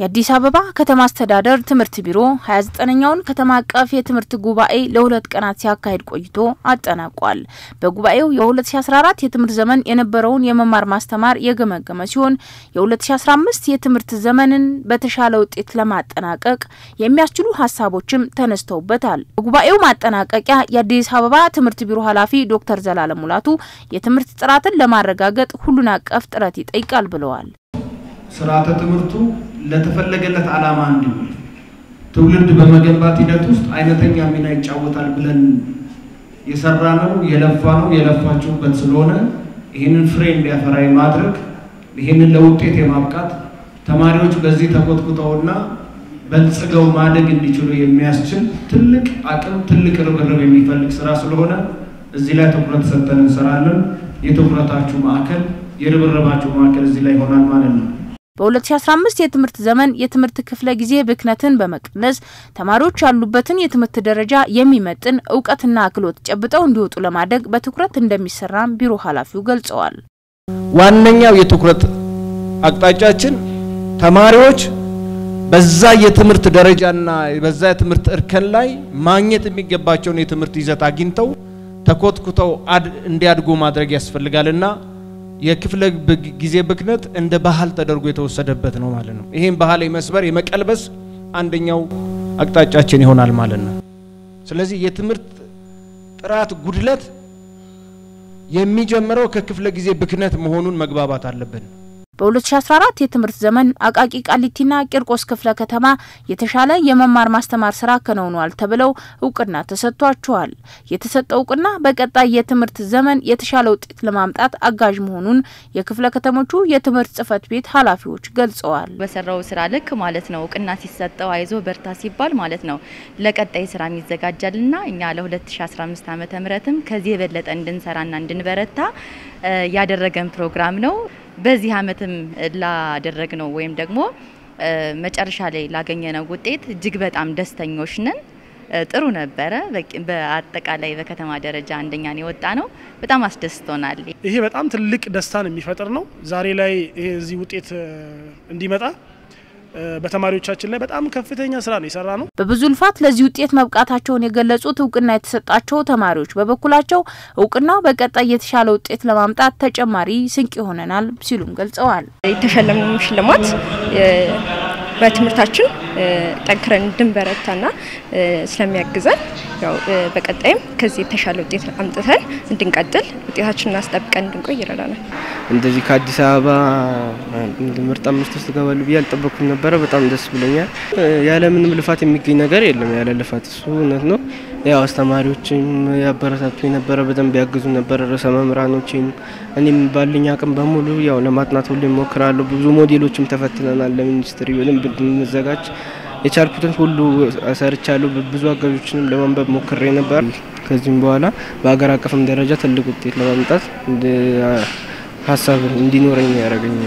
የአዲስ አበባ ከተማ አስተዳደር ትምህርት ቢሮ 29ኛውን ከተማ አቀፍ የትምህርት ጉባኤ ለሁለት ቀናት ሲያካሂድ ቆይቶ አጠናቋል። በጉባኤው የ2014 የትምህርት ዘመን የነበረውን የመማር ማስተማር የገመገመ ሲሆን የ2015 የትምህርት ዘመንን በተሻለ ውጤት ለማጠናቀቅ የሚያስችሉ ሀሳቦችም ተነስተውበታል። በጉባኤው ማጠናቀቂያ የአዲስ አበባ ትምህርት ቢሮ ኃላፊ ዶክተር ዘላለም ሙላቱ የትምህርት ጥራትን ለማረጋገጥ ሁሉን አቀፍ ጥረት ይጠይቃል ብለዋል። ስርዓተ ትምህርቱ ለተፈለገለት ዓላማ እንዲውል ትውልድ በመገንባት ሂደት ውስጥ አይነተኛ ሚና ይጫወታል ብለን የሰራ ነው የለፋ ነው የለፋችሁበት ስለሆነ ይህንን ፍሬ እንዲያፈራ የማድረግ ይህንን ለውጤት የማብቃት ተማሪዎች በዚህ ተኮትኩተውና በልጽገው ማደግ እንዲችሉ የሚያስችል ትልቅ አቅም ትልቅ ርብርብ የሚፈልግ ስራ ስለሆነ እዚህ ላይ ትኩረት ሰጥተን እንሰራለን። የትኩረታችሁ ማዕከል የርብርባችሁ ማዕከል እዚህ ላይ ይሆናል ማለት ነው። በ2015 የትምህርት ዘመን የትምህርት ክፍለ ጊዜ ብክነትን በመቀነስ ተማሪዎች ያሉበትን የትምህርት ደረጃ የሚመጥን እውቀትና ክህሎት ጨብጠው እንዲወጡ ለማድረግ በትኩረት እንደሚሰራም ቢሮ ኃላፊው ገልጸዋል። ዋነኛው የትኩረት አቅጣጫችን ተማሪዎች በዛ የትምህርት ደረጃና በዛ የትምህርት እርከን ላይ ማግኘት የሚገባቸውን የትምህርት ይዘት አግኝተው ተኮትኩተው እንዲያድጉ ማድረግ ያስፈልጋልና የክፍለ ጊዜ ብክነት እንደ ባህል ተደርጎ የተወሰደበት ነው ማለት ነው። ይሄን ባህል የመስበር የመቀልበስ አንደኛው አቅጣጫችን ይሆናል ማለት ነው። ስለዚህ የትምህርት ጥራት ጉድለት የሚጀምረው ከክፍለ ጊዜ ብክነት መሆኑን መግባባት አለብን። በ2014 የትምህርት ዘመን አቃቂ ቃሊቲና ቂርቆስ ክፍለ ከተማ የተሻለ የመማር ማስተማር ስራ ከነውኗል ተብለው እውቅና ተሰጥቷቸዋል። የተሰጠው እውቅና በቀጣይ የትምህርት ዘመን የተሻለ ውጤት ለማምጣት አጋዥ መሆኑን የክፍለ ከተሞቹ የትምህርት ጽህፈት ቤት ኃላፊዎች ገልጸዋል። በሰራው ስራ ልክ ማለት ነው እውቅና ሲሰጠው አይዞ በርታ ሲባል ማለት ነው ለቀጣይ ስራ ይዘጋጃልና እኛ ለ2015 ዓመተ ምህረትም ከዚህ የበለጠ እንድንሰራና እንድንበረታ ያደረገን ፕሮግራም ነው። በዚህ አመትም ላደረግ ነው ወይም ደግሞ መጨረሻ ላይ ላገኘነው ውጤት እጅግ በጣም ደስተኞች ነን። ጥሩ ነበረ። በአጠቃላይ በከተማ ደረጃ አንደኛ ነው የወጣ ነው። በጣም አስደስቶናል። ይሄ በጣም ትልቅ ደስታን የሚፈጥር ነው። ዛሬ ላይ ይሄ እዚህ ውጤት እንዲመጣ በተማሪዎቻችን ላይ በጣም ከፍተኛ ስራ ነው የሰራ ነው። በብዙ ልፋት ለዚህ ውጤት መብቃታቸውን የገለጹት እውቅና የተሰጣቸው ተማሪዎች በበኩላቸው እውቅናው በቀጣይ የተሻለ ውጤት ለማምጣት ተጨማሪ ስንቅ ይሆነናል ሲሉም ገልጸዋል። የተሸለምነው ሽልማት በትምህርታችን ጠንክረን እንድንበረታና ስለሚያግዘን ያው በቀጣይም ከዚህ የተሻለ ውጤት አምጥተን እንድንቀጥል ውጤታችንን አስጠብቀን እንድንቆይ ይረዳናል። እንደዚህ ከአዲስ አበባ ምርጥ አምስት ውስጥ ገባሉ ብዬ አልጠበኩም ነበረ። በጣም ደስ ብሎኛል። ያለምንም ልፋት የሚገኝ ነገር የለም። ያለ ልፋት እሱ እውነት ነው። ያው አስተማሪዎችም ያበረታቱ የነበረ በደንብ ያግዙ ነበረ። ርዕሰ መምህራኖችም እኔም ባልኝ አቅም በሙሉ ያው ለማጥናት ሁሉ ይሞክራለሁ። ብዙ ሞዴሎችም ተፈትነናል። ለሚኒስትሪ በደንብ እንድንዘጋጅ የቻልኩትን ሁሉ ሰርቻለሁ። ብዙ አጋዦችንም ለማንበብ ሞክሬ ነበር። ከዚህም በኋላ በሀገር አቀፍም ደረጃ ትልቅ ውጤት ለማምጣት ሀሳብ እንዲኖረኝ ያደረገኝ